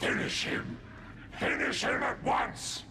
Finish him! Finish him at once!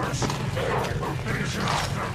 First! I finish him after!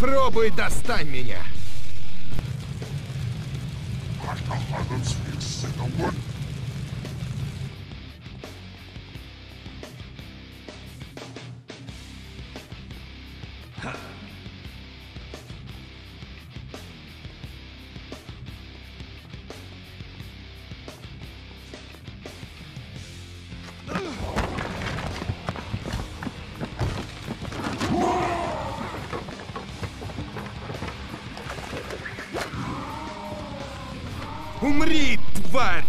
Попробуй достань меня. Like Умри, тварь!